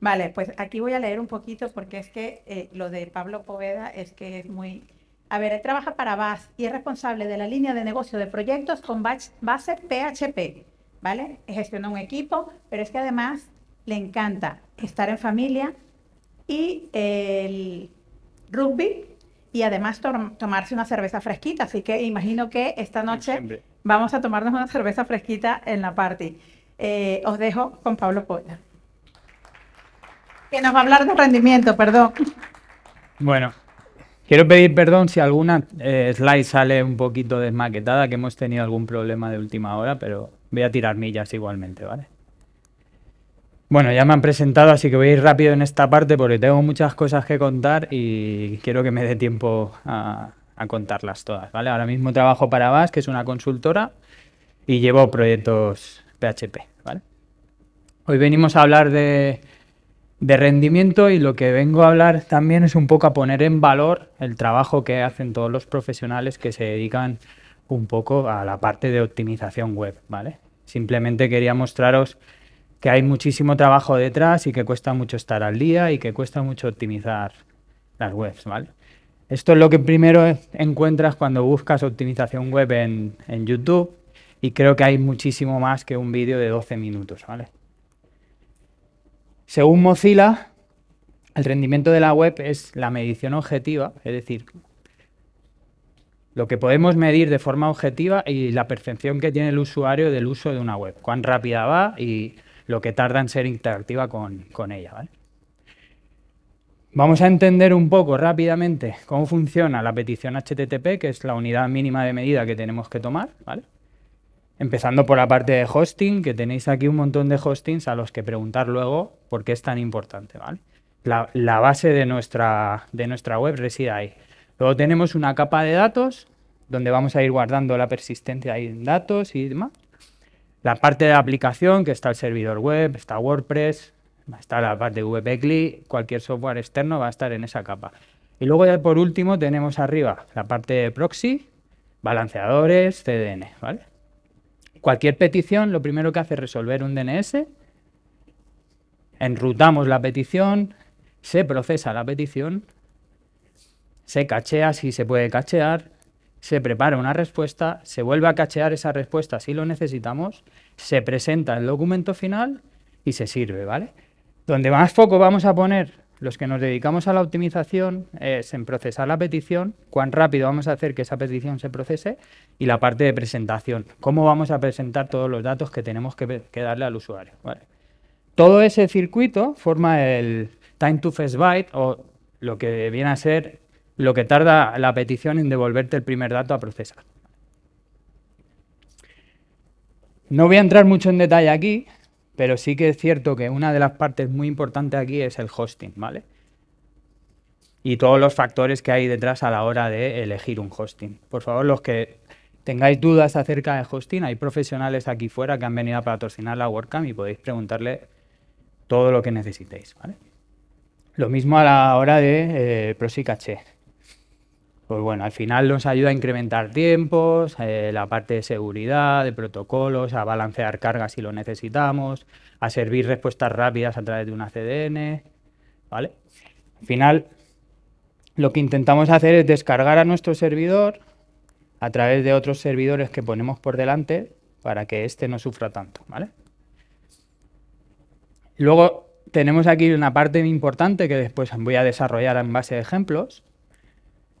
Vale, pues aquí voy a leer un poquito porque es que eh, lo de Pablo Poveda es que es muy... A ver, él trabaja para VAS y es responsable de la línea de negocio de proyectos con base PHP, ¿vale? Gestiona un equipo, pero es que además le encanta estar en familia y el rugby y además tomarse una cerveza fresquita. Así que imagino que esta noche vamos a tomarnos una cerveza fresquita en la party. Eh, os dejo con Pablo Polla. Que nos va a hablar de rendimiento, perdón. Bueno, quiero pedir perdón si alguna eh, slide sale un poquito desmaquetada, que hemos tenido algún problema de última hora, pero voy a tirar millas igualmente, ¿vale? Bueno, ya me han presentado, así que voy a ir rápido en esta parte porque tengo muchas cosas que contar y quiero que me dé tiempo a, contarlas todas, ¿vale? Ahora mismo trabajo para VAS, que es una consultora, y llevo proyectos PHP, ¿vale? Hoy venimos a hablar de, de rendimiento y lo que vengo a hablar también es un poco a poner en valor el trabajo que hacen todos los profesionales que se dedican un poco a la parte de optimización web, ¿vale? Simplemente quería mostraros que hay muchísimo trabajo detrás y que cuesta mucho estar al día y que cuesta mucho optimizar las webs, ¿vale? Esto es lo que primero encuentras cuando buscas optimización web en, en YouTube y creo que hay muchísimo más que un vídeo de 12 minutos, ¿vale? Según Mozilla, el rendimiento de la web es la medición objetiva, es decir, lo que podemos medir de forma objetiva y la percepción que tiene el usuario del uso de una web, cuán rápida va y lo que tarda en ser interactiva con, ella. Vamos a entender un poco rápidamente cómo funciona la petición HTTP, que es la unidad mínima de medida que tenemos que tomar. Empezando por la parte de hosting, que tenéis aquí un montón de hostings a los que preguntar luego por qué es tan importante. La, la, base de nuestra, de nuestra web reside ahí. Luego tenemos una capa de datos, donde vamos a ir guardando la persistencia de datos y demás. La parte de la aplicación, que está el servidor web, está WordPress, está la parte de WebEcli, cualquier software externo va a estar en esa capa. Y luego ya por último tenemos arriba la parte de proxy, balanceadores, CDN, ¿vale? Cualquier petición lo primero que hace es resolver un DNS, enrutamos la petición, se procesa la petición, se cachea si se puede cachear, se prepara una respuesta, se vuelve a cachear esa respuesta si lo necesitamos, se presenta el documento final y se sirve, ¿vale? Donde más foco vamos a poner los que nos dedicamos a la optimización es en procesar la petición, cuán rápido vamos a hacer que esa petición se procese y la parte de presentación, cómo vamos a presentar todos los datos que tenemos que, darle al usuario. Todo ese circuito forma el time to first byte o lo que viene a ser lo que tarda la petición en devolverte el primer dato a procesar. No voy a entrar mucho en detalle aquí, pero sí que es cierto que una de las partes muy importantes aquí es el hosting, ¿vale? Y todos los factores que hay detrás a la hora de elegir un hosting. Por favor, los que tengáis dudas acerca de hosting, hay profesionales aquí fuera que han venido a patrocinar la WordCamp y podéis preguntarle todo lo que necesitéis, ¿vale? Lo mismo a la hora de eh, Proxy Caché. Pues bueno, al final nos ayuda a incrementar tiempos, eh, la parte de seguridad, de protocolos, a balancear cargas si lo necesitamos, a servir respuestas rápidas a través de una CDN, ¿vale? Al final, lo que intentamos hacer es descargar a nuestro servidor a través de otros servidores que ponemos por delante para que éste no sufra tanto, ¿vale? Luego tenemos aquí una parte importante que después voy a desarrollar en base a ejemplos,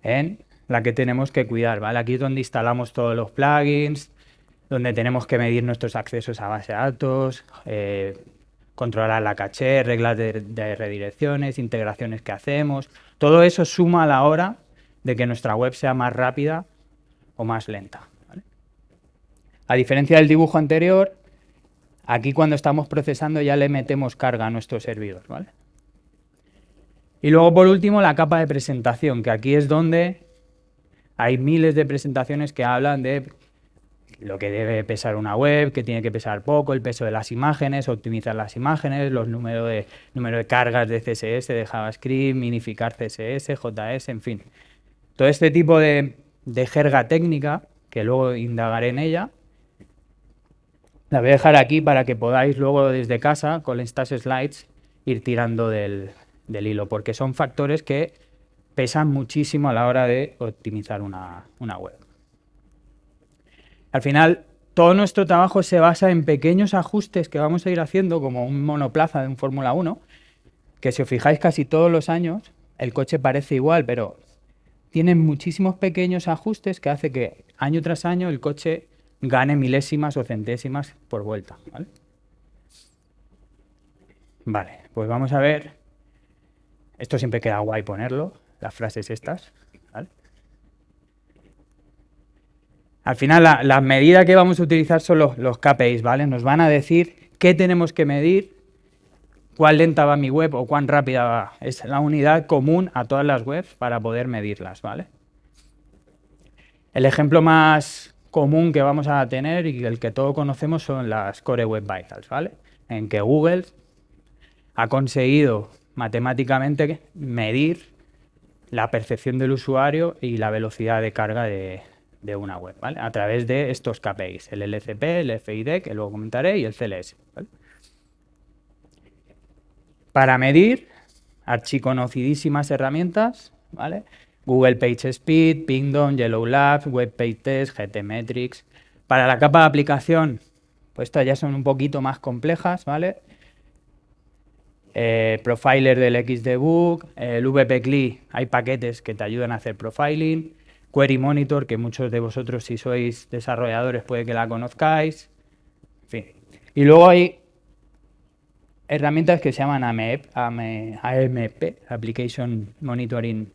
en la que tenemos que cuidar, ¿vale? Aquí es donde instalamos todos los plugins, donde tenemos que medir nuestros accesos a base de datos, eh, controlar la caché, reglas de, redirecciones, integraciones que hacemos. Todo eso suma a la hora de que nuestra web sea más rápida o más lenta. A diferencia del dibujo anterior, aquí cuando estamos procesando ya le metemos carga a nuestro servidor. ¿vale? Y luego, por último, la capa de presentación, que aquí es donde hay miles de presentaciones que hablan de lo que debe pesar una web, que tiene que pesar poco, el peso de las imágenes, optimizar las imágenes, los números de, número de cargas de CSS, de JavaScript, minificar CSS, JS, en fin. Todo este tipo de, de jerga técnica, que luego indagaré en ella, la voy a dejar aquí para que podáis luego desde casa, con estas slides, ir tirando del, hilo, porque son factores que pesan muchísimo a la hora de optimizar una, una web. Al final, todo nuestro trabajo se basa en pequeños ajustes que vamos a ir haciendo, como un monoplaza de un Fórmula 1, que si os fijáis casi todos los años, el coche parece igual, pero tienen muchísimos pequeños ajustes que hace que año tras año el coche gane milésimas o centésimas por vuelta. ¿vale? Vale, pues vamos a ver. Esto siempre queda guay ponerlo, las frases estas. Al final, la, la, medida que vamos a utilizar son los, los, KPIs, ¿vale? Nos van a decir qué tenemos que medir, cuán lenta va mi web o cuán rápida va. Es la unidad común a todas las webs para poder medirlas, ¿vale? El ejemplo más común que vamos a tener y el que todos conocemos son las Core Web Vitals, ¿vale? En que Google ha conseguido matemáticamente medir la percepción del usuario y la velocidad de carga de, una web, ¿vale? A través de estos KPIs, el LCP, el FID, que luego comentaré, y el CLS. Para medir, archiconocidísimas herramientas, ¿vale? Google PageSpeed, Pingdom, Yellow Labs, Web Page Test, GTmetrix. Para la capa de aplicación, pues estas ya son un poquito más complejas, ¿vale? Eh, profiler del XDBook, el VP hay paquetes que te ayudan a hacer profiling, Query Monitor, que muchos de vosotros si sois desarrolladores puede que la conozcáis. En fin. Y luego hay herramientas que se llaman AMP, AMP, Application Monitoring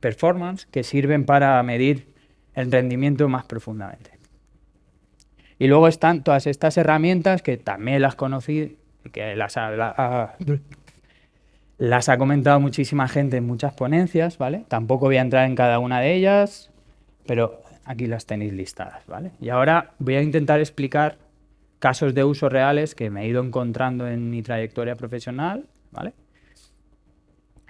Performance, que sirven para medir el rendimiento más profundamente. Y luego están todas estas herramientas que también las conocí, que las ha, las ha comentado muchísima gente en muchas ponencias, ¿vale? Tampoco voy a entrar en cada una de ellas, pero aquí las tenéis listadas, ¿vale? Y ahora voy a intentar explicar casos de uso reales que me he ido encontrando en mi trayectoria profesional, ¿vale?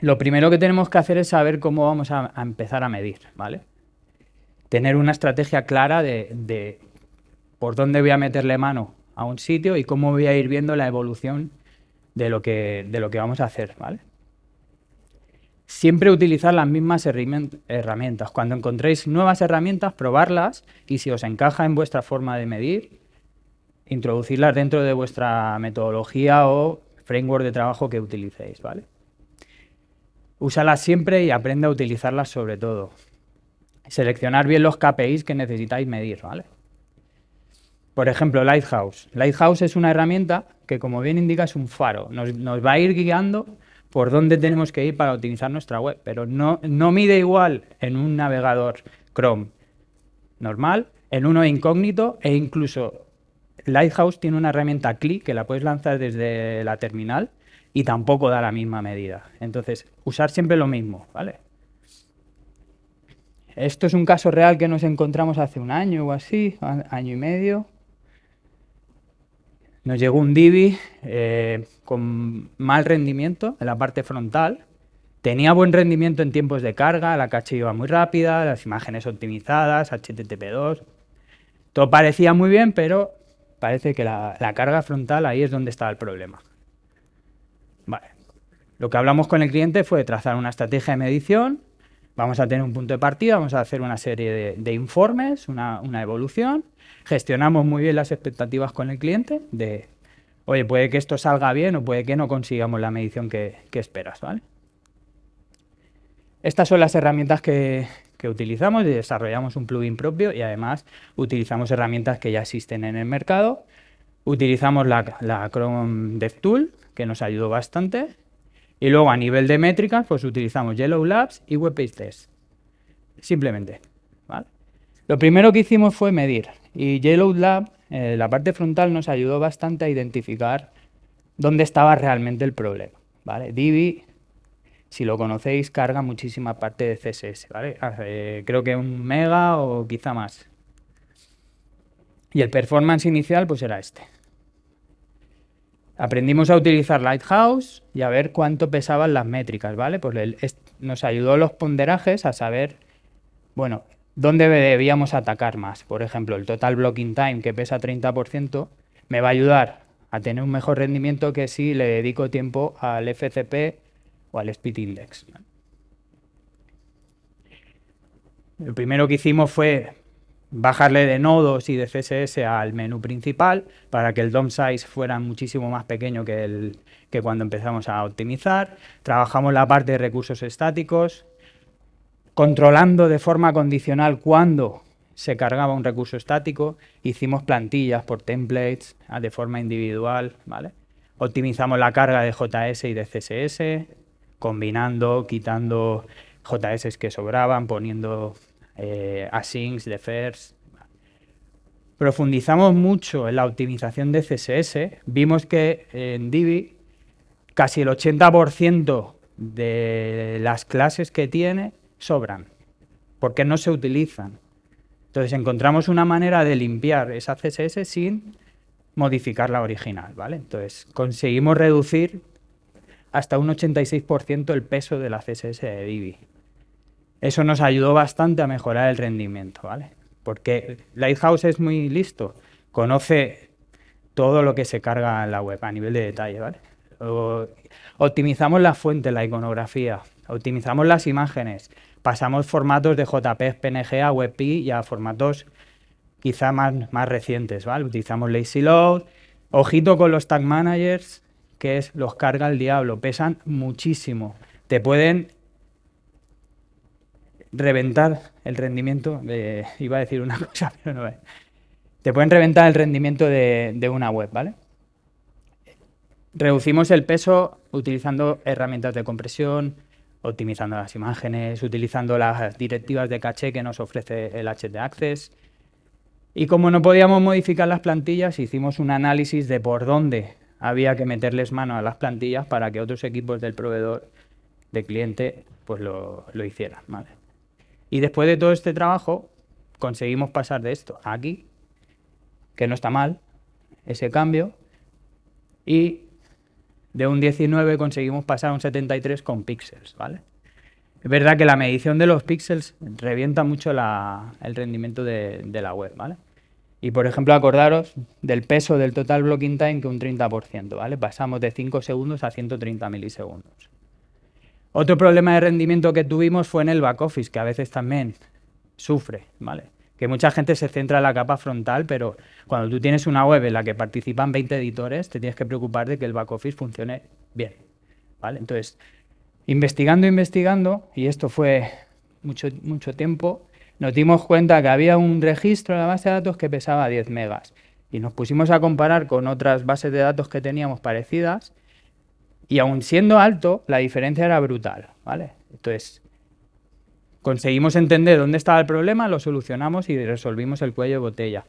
Lo primero que tenemos que hacer es saber cómo vamos a, empezar a medir, ¿vale? Tener una estrategia clara de, de, por dónde voy a meterle mano a un sitio y cómo voy a ir viendo la evolución de lo que, de lo que vamos a hacer, ¿vale? Siempre utilizar las mismas herramientas. Cuando encontréis nuevas herramientas, probarlas y si os encaja en vuestra forma de medir, introducirlas dentro de vuestra metodología o framework de trabajo que utilicéis, ¿vale? Úsalas siempre y aprende a utilizarlas sobre todo. Seleccionar bien los KPIs que necesitáis medir, ¿vale? Por ejemplo, Lighthouse. Lighthouse es una herramienta que, como bien indica, es un faro. Nos, va a ir guiando por dónde tenemos que ir para optimizar nuestra web, pero no mide igual en un navegador Chrome normal, en uno incógnito e incluso Lighthouse tiene una herramienta CLI que la puedes lanzar desde la terminal y tampoco da la misma medida. Entonces, usar siempre lo mismo, ¿vale? Esto es un caso real que nos encontramos hace un año o así, año y medio, nos llegó un Divi eh, con mal rendimiento en la parte frontal. Tenía buen rendimiento en tiempos de carga, la caché iba muy rápida, las imágenes optimizadas, HTTP2. Todo parecía muy bien, pero parece que la, carga frontal ahí es donde estaba el problema. Lo que hablamos con el cliente fue trazar una estrategia de medición. Vamos a tener un punto de partida, vamos a hacer una serie de, informes, una, evolución gestionamos muy bien las expectativas con el cliente de, oye, puede que esto salga bien o puede que no consigamos la medición que, esperas, ¿vale? Estas son las herramientas que, utilizamos y desarrollamos un plugin propio y además utilizamos herramientas que ya existen en el mercado. Utilizamos la, la Chrome DevTool, que nos ayudó bastante. Y luego a nivel de métricas, pues utilizamos Yellow Labs y WebPage Test. Simplemente. ¿vale? Lo primero que hicimos fue medir. Y Yellow Lab, eh, la parte frontal, nos ayudó bastante a identificar dónde estaba realmente el problema. ¿vale? Divi, si lo conocéis, carga muchísima parte de CSS. ¿vale? creo que un mega o quizá más. Y el performance inicial pues era este. Aprendimos a utilizar Lighthouse y a ver cuánto pesaban las métricas, ¿vale? Pues nos ayudó los ponderajes a saber, bueno, ¿Dónde debíamos atacar más? Por ejemplo, el total blocking time, que pesa 30%, me va a ayudar a tener un mejor rendimiento que si le dedico tiempo al FCP o al Speed Index. Lo primero que hicimos fue bajarle de nodos y de CSS al menú principal para que el DOM size fuera muchísimo más pequeño que, el, que cuando empezamos a optimizar. Trabajamos la parte de recursos estáticos, controlando de forma condicional cuándo se cargaba un recurso estático, hicimos plantillas por templates ah, de forma individual. Optimizamos la carga de JS y de CSS, combinando, quitando JS que sobraban, poniendo eh, asyncs, defers. Profundizamos mucho en la optimización de CSS. Vimos que en Divi casi el 80% de las clases que tiene sobran, porque no se utilizan. Entonces encontramos una manera de limpiar esa CSS sin modificar la original, ¿vale? Entonces conseguimos reducir hasta un 86% el peso de la CSS de Divi. Eso nos ayudó bastante a mejorar el rendimiento, ¿vale? Porque Lighthouse es muy listo, conoce todo lo que se carga en la web a nivel de detalle, ¿vale? optimizamos la fuente, la iconografía, optimizamos las imágenes, pasamos formatos de JPEG, PNG a WebP y a formatos quizá más, más recientes, ¿vale? Utilizamos Lazy Load, ojito con los tag managers, que es los carga el diablo, pesan muchísimo, te pueden reventar el rendimiento, de, iba a decir una cosa, pero no es. Te pueden reventar el rendimiento de, una web, ¿vale? Reducimos el peso utilizando herramientas de compresión, optimizando las imágenes, utilizando las directivas de caché que nos ofrece el HT Access. Y como no podíamos modificar las plantillas, hicimos un análisis de por dónde había que meterles mano a las plantillas para que otros equipos del proveedor de cliente pues lo, lo hicieran. ¿vale? Y después de todo este trabajo, conseguimos pasar de esto a aquí, que no está mal, ese cambio, y de un 19 conseguimos pasar a un 73 con píxeles, ¿vale? Es verdad que la medición de los píxeles revienta mucho el rendimiento de, de, la web, ¿vale? Y por ejemplo, acordaros del peso del total blocking time que un 30%, ¿vale? Pasamos de 5 segundos a 130 milisegundos. Otro problema de rendimiento que tuvimos fue en el back office, que a veces también sufre, ¿vale? Que mucha gente se centra en la capa frontal, pero cuando tú tienes una web en la que participan 20 editores, te tienes que preocupar de que el back office funcione bien, ¿vale? Entonces, investigando, investigando, y esto fue mucho, mucho tiempo, nos dimos cuenta que había un registro en la base de datos que pesaba 10 megas. Y nos pusimos a comparar con otras bases de datos que teníamos parecidas y aun siendo alto, la diferencia era brutal, ¿vale? Entonces, conseguimos entender dónde estaba el problema, lo solucionamos y resolvimos el cuello de botella.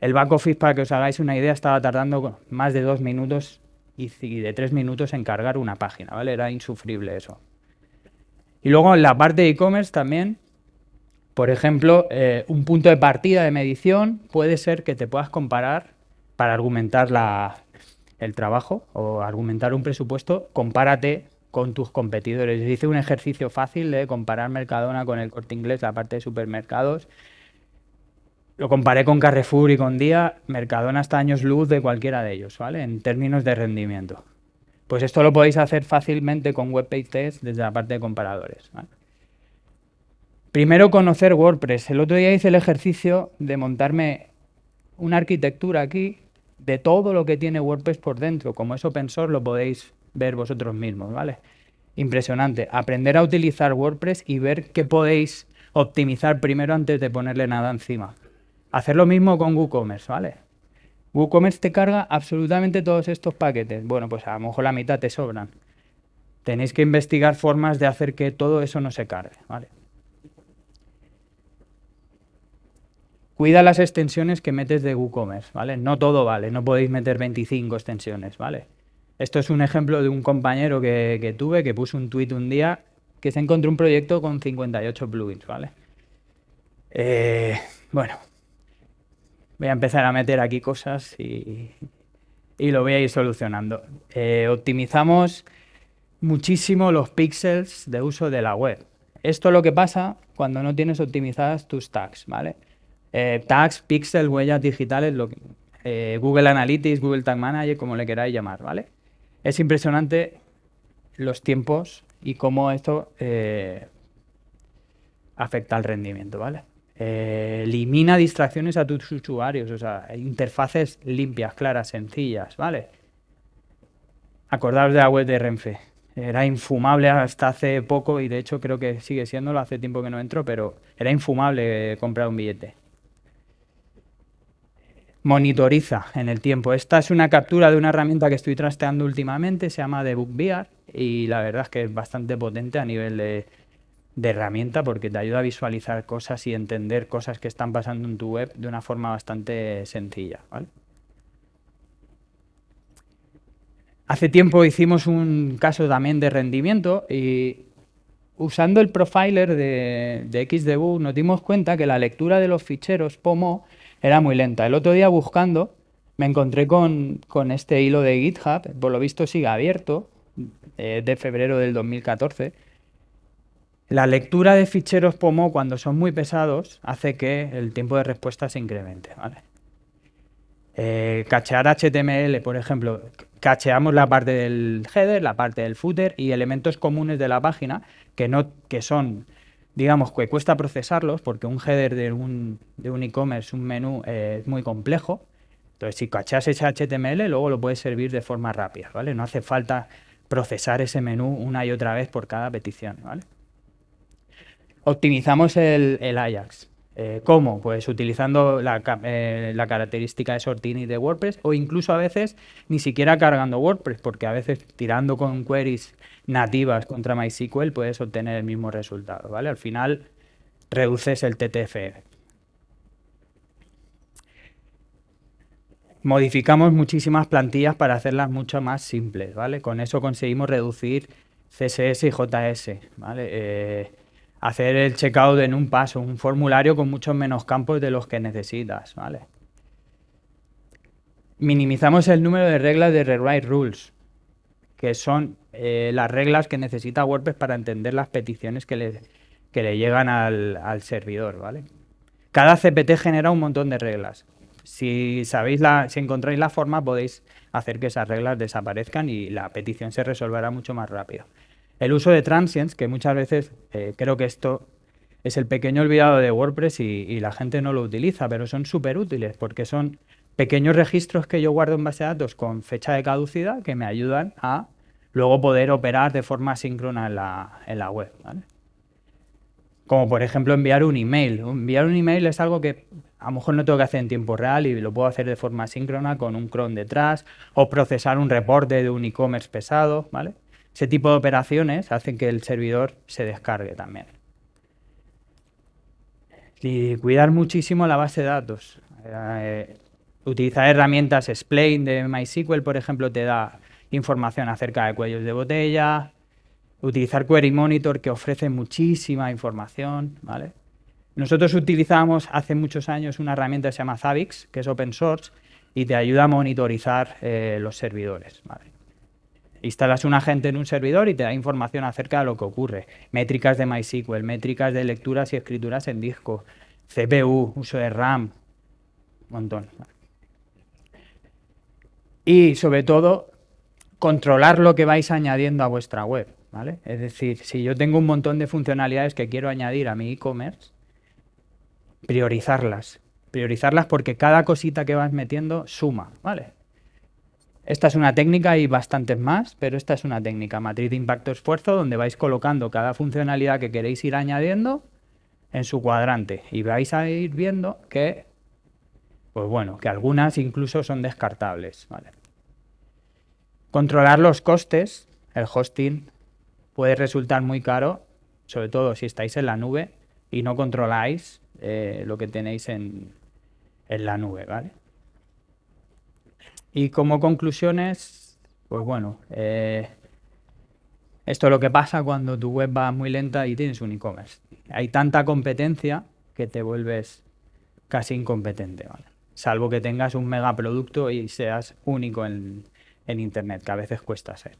El back office, para que os hagáis una idea, estaba tardando más de dos minutos y de tres minutos en cargar una página, ¿vale? Era insufrible eso. Y luego en la parte de e-commerce también, por ejemplo, eh, un punto de partida de medición puede ser que te puedas comparar para argumentar la, el trabajo o argumentar un presupuesto, compárate con tus competidores. Hice un ejercicio fácil de comparar Mercadona con el corte inglés, la parte de supermercados. Lo comparé con Carrefour y con Día. Mercadona está años luz de cualquiera de ellos, ¿vale? En términos de rendimiento. Pues esto lo podéis hacer fácilmente con WebPage Test desde la parte de comparadores. Primero conocer WordPress. El otro día hice el ejercicio de montarme una arquitectura aquí de todo lo que tiene WordPress por dentro. Como es open source lo podéis ver vosotros mismos, ¿vale? Impresionante. Aprender a utilizar WordPress y ver qué podéis optimizar primero antes de ponerle nada encima. Hacer lo mismo con WooCommerce, ¿vale? WooCommerce te carga absolutamente todos estos paquetes. Bueno, pues a lo mejor la mitad te sobran. Tenéis que investigar formas de hacer que todo eso no se cargue, ¿vale? Cuida las extensiones que metes de WooCommerce, ¿vale? No todo vale, no podéis meter 25 extensiones, ¿vale? Esto es un ejemplo de un compañero que, tuve que puso un tweet un día que se encontró un proyecto con 58 plugins, ¿vale? Eh, bueno, voy a empezar a meter aquí cosas y, lo voy a ir solucionando. Eh, optimizamos muchísimo los píxeles de uso de la web. Esto es lo que pasa cuando no tienes optimizadas tus tags, ¿vale? Eh, tags, pixel, huellas digitales, lo eh, Google Analytics, Google Tag Manager, como le queráis llamar, ¿vale? Es impresionante los tiempos y cómo esto eh, afecta al rendimiento, ¿vale? Eh, elimina distracciones a tus usuarios, o sea, interfaces limpias, claras, sencillas, ¿vale? Acordaos de la web de Renfe. Era infumable hasta hace poco y de hecho creo que sigue siéndolo, hace tiempo que no entro, pero era infumable comprar un billete. Monitoriza en el tiempo. Esta es una captura de una herramienta que estoy trasteando últimamente, se llama Debug VR y la verdad es que es bastante potente a nivel de, de herramienta porque te ayuda a visualizar cosas y entender cosas que están pasando en tu web de una forma bastante sencilla. Hace tiempo hicimos un caso también de rendimiento y usando el profiler de, de XDebug nos dimos cuenta que la lectura de los ficheros POMO era muy lenta. El otro día buscando me encontré con, con este hilo de GitHub, por lo visto sigue abierto, eh, de febrero del 2014. La lectura de ficheros POMO cuando son muy pesados hace que el tiempo de respuesta se incremente. ¿vale? Eh, cachear HTML, por ejemplo, cacheamos la parte del header, la parte del footer y elementos comunes de la página que, no, que son, digamos, que cuesta procesarlos porque un header de un de un e-commerce, un menú, eh, es muy complejo. Entonces, si cacheas ese HTML, luego lo puedes servir de forma rápida, ¿vale? No hace falta procesar ese menú una y otra vez por cada petición, ¿vale? Optimizamos el, Ajax. Eh, ¿Cómo? Pues utilizando la, eh, la, característica de Sortini de WordPress o incluso a veces ni siquiera cargando WordPress, porque a veces tirando con queries nativas contra MySQL puedes obtener el mismo resultado, ¿vale? Al final reduces el TTF. Modificamos muchísimas plantillas para hacerlas mucho más simples, ¿vale? Con eso conseguimos reducir CSS y JS, ¿vale? Eh, hacer el checkout en un paso, un formulario con muchos menos campos de los que necesitas, ¿vale? Minimizamos el número de reglas de rewrite rules, que son eh, las reglas que necesita WordPress para entender las peticiones que le, que le llegan al, servidor, ¿vale? Cada CPT genera un montón de reglas. Si sabéis la, si encontráis la forma, podéis hacer que esas reglas desaparezcan y la petición se resolverá mucho más rápido. El uso de transients, que muchas veces eh, creo que esto es el pequeño olvidado de WordPress y, la gente no lo utiliza, pero son súper útiles porque son pequeños registros que yo guardo en base de datos con fecha de caducidad que me ayudan a luego poder operar de forma síncrona en la, en la web. Como por ejemplo enviar un email. Enviar un email es algo que a lo mejor no tengo que hacer en tiempo real y lo puedo hacer de forma síncrona con un cron detrás o procesar un reporte de un e-commerce pesado, ¿vale? Ese tipo de operaciones hacen que el servidor se descargue también. Y cuidar muchísimo la base de datos. Eh, utilizar herramientas Explain de MySQL, por ejemplo, te da información acerca de cuellos de botella. Utilizar Query Monitor, que ofrece muchísima información, ¿vale? Nosotros utilizamos hace muchos años una herramienta que se llama Zabbix, que es open source, y te ayuda a monitorizar eh, los servidores. Instalas un agente en un servidor y te da información acerca de lo que ocurre. Métricas de MySQL, métricas de lecturas y escrituras en disco, CPU, uso de RAM, un montón. Y sobre todo, controlar lo que vais añadiendo a vuestra web. ¿vale? Es decir, si yo tengo un montón de funcionalidades que quiero añadir a mi e-commerce, priorizarlas. Priorizarlas porque cada cosita que vas metiendo suma, ¿vale? Esta es una técnica y bastantes más, pero esta es una técnica, matriz de impacto-esfuerzo, donde vais colocando cada funcionalidad que queréis ir añadiendo en su cuadrante y vais a ir viendo que, pues bueno, que algunas incluso son descartables, ¿vale? Controlar los costes, el hosting puede resultar muy caro, sobre todo si estáis en la nube y no controláis eh, lo que tenéis en, en la nube, ¿vale? Y como conclusiones, pues bueno, eh, esto es lo que pasa cuando tu web va muy lenta y tienes un e-commerce. Hay tanta competencia que te vuelves casi incompetente, ¿vale? Salvo que tengas un megaproducto y seas único en, en Internet, que a veces cuesta ser.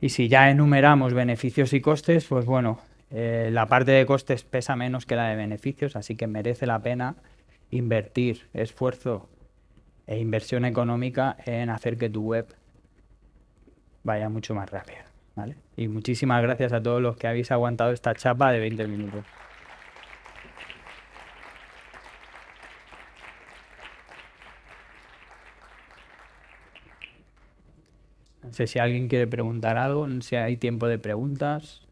Y si ya enumeramos beneficios y costes, pues bueno, eh, la parte de costes pesa menos que la de beneficios, así que merece la pena invertir esfuerzo e inversión económica en hacer que tu web vaya mucho más rápido. ¿vale? Y muchísimas gracias a todos los que habéis aguantado esta chapa de 20 minutos. No sé si alguien quiere preguntar algo, no sé si hay tiempo de preguntas.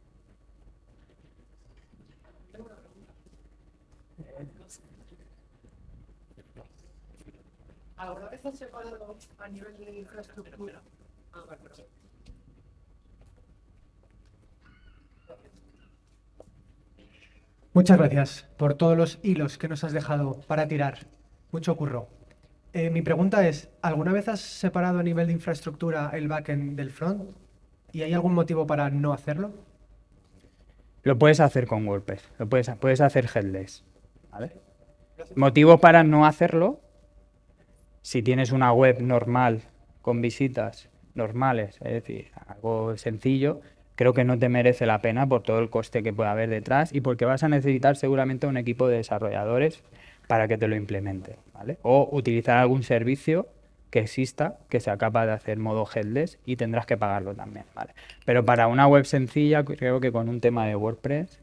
¿Alguna vez has separado a nivel de infraestructura? Muchas gracias por todos los hilos que nos has dejado para tirar. Mucho curro. Eh, mi pregunta es, ¿alguna vez has separado a nivel de infraestructura el backend del front? ¿Y hay algún motivo para no hacerlo? Lo puedes hacer con WordPress, lo puedes, puedes hacer headless. ¿vale? Motivo para no hacerlo, si tienes una web normal con visitas normales, es decir, algo sencillo, creo que no te merece la pena por todo el coste que puede haber detrás y porque vas a necesitar seguramente un equipo de desarrolladores para que te lo implemente, ¿vale? O utilizar algún servicio que exista, que sea capaz de hacer modo headless y tendrás que pagarlo también, ¿vale? Pero para una web sencilla, creo que con un tema de WordPress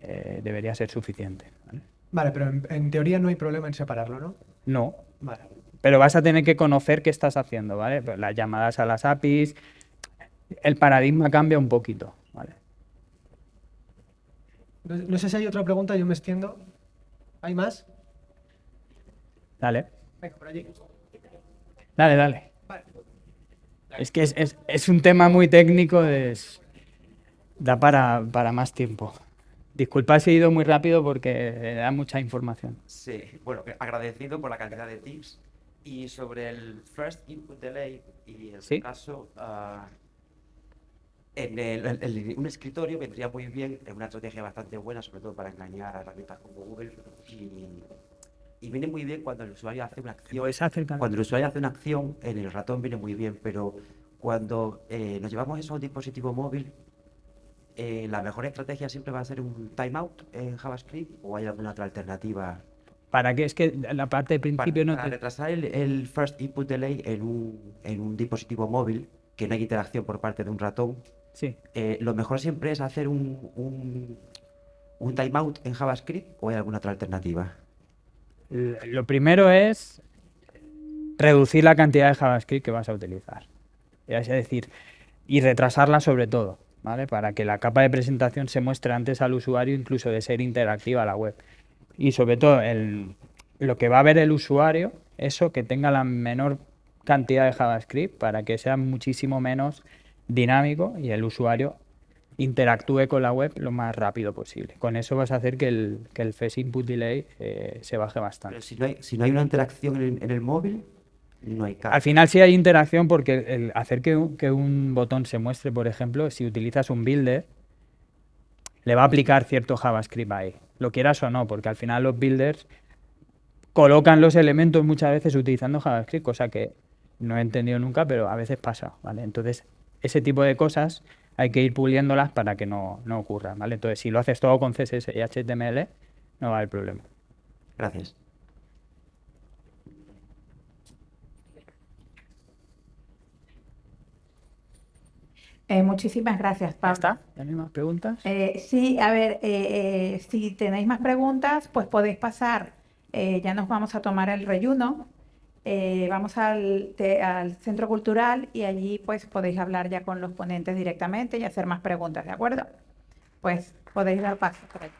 eh, debería ser suficiente, ¿vale? Vale, pero en, en teoría no hay problema en separarlo, ¿no? No, Vale. pero vas a tener que conocer qué estás haciendo, ¿vale? Pues las llamadas a las APIs, el paradigma cambia un poquito, ¿vale? No, no sé si hay otra pregunta, yo me extiendo. ¿Hay más? Dale, Venga, por allí. dale, dale. Vale. Es que es, es- es un tema muy técnico, es, da para, para más tiempo. Disculpa si he ido muy rápido porque da mucha información. Sí, bueno, agradecido por la cantidad de tips. Y sobre el first input delay y el Sí. caso, ah, en el- el- el- un escritorio vendría muy bien, es una estrategia bastante buena, sobre todo para engañar a herramientas como Google. Y, y viene muy bien cuando el usuario hace una acción. ¿Puedes acercar? Cuando el usuario hace una acción, en el ratón viene muy bien, pero cuando eh, nos llevamos eso a un dispositivo móvil, eh, la mejor estrategia siempre va a ser un timeout en JavaScript o hay alguna otra alternativa ¿Para qué? Es que la parte de para, principio no para te... retrasar el, el first input delay en un, en un dispositivo móvil, que no hay interacción por parte de un ratón, Sí. eh, lo mejor siempre es hacer un, un, un timeout en JavaScript o hay alguna otra alternativa. L- Lo primero es reducir la cantidad de JavaScript que vas a utilizar. Es decir, y retrasarla sobre todo, ¿vale? Para que la capa de presentación se muestre antes al usuario, incluso de ser interactiva la web. Y sobre todo, el- lo que va a ver el usuario, eso que tenga la menor cantidad de JavaScript para que sea muchísimo menos dinámico y el usuario interactúe con la web lo más rápido posible. Con eso vas a hacer que el, que el Fast Input Delay eh, se baje bastante. Pero si no hay, si no hay una interacción en el, en el móvil, no hay. Al final sí hay interacción porque el hacer que un, que un botón se muestre, por ejemplo, si utilizas un builder, le va a aplicar cierto JavaScript ahí, lo quieras o no, porque al final los builders colocan los elementos muchas veces utilizando JavaScript, cosa que no he entendido nunca, pero a veces pasa, ¿vale? Entonces, ese tipo de cosas hay que ir puliéndolas para que no, no ocurra, ¿vale? Entonces, si lo haces todo con CSS y HTML, no va a haber problema. Gracias. Eh, muchísimas gracias, ¿Ya Pablo. está? ¿Ya no hay más preguntas? Eh, sí, a ver, eh, eh, si tenéis más preguntas, pues podéis pasar. Eh, ya nos vamos a tomar el reyuno. Eh, vamos al, te- al centro cultural y allí pues podéis hablar ya con los ponentes directamente y hacer más preguntas, ¿de acuerdo? Pues podéis dar paso por allí.